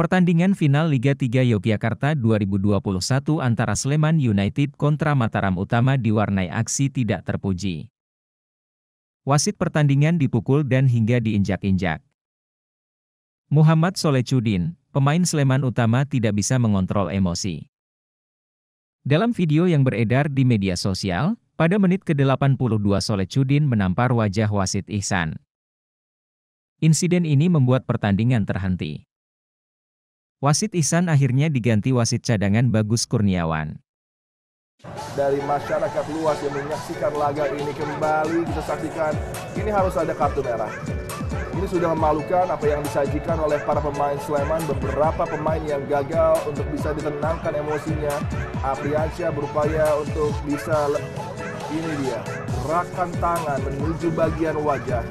Pertandingan final Liga 3 Yogyakarta 2021 antara Sleman United kontra Mataram Utama diwarnai aksi tidak terpuji. Wasit pertandingan dipukul dan hingga diinjak-injak. Muhammad Solecudin, pemain Sleman Utama tidak bisa mengontrol emosi. Dalam video yang beredar di media sosial, pada menit ke-82 Solecudin menampar wajah wasit Ihsan. Insiden ini membuat pertandingan terhenti. Wasit Ihsan akhirnya diganti wasit cadangan Bagus Kurniawan. Dari masyarakat luas yang menyaksikan laga ini kembali kita saksikan, ini harus ada kartu merah. Ini sudah memalukan apa yang disajikan oleh para pemain Sleman, beberapa pemain yang gagal untuk bisa ditenangkan emosinya. Apriansyah berupaya untuk bisa, ini dia, gerakan tangan menuju bagian wajah.